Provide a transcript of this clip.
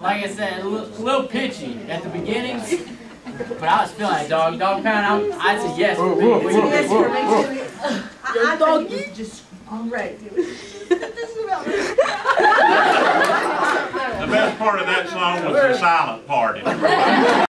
Like I said, a little, pitchy at the beginning, but I was feeling it, dog. Dog pound, I, I said yes. Whoa, whoa, whoa, Yes, whoa, I, I just all right. The best part of that song was the silent part.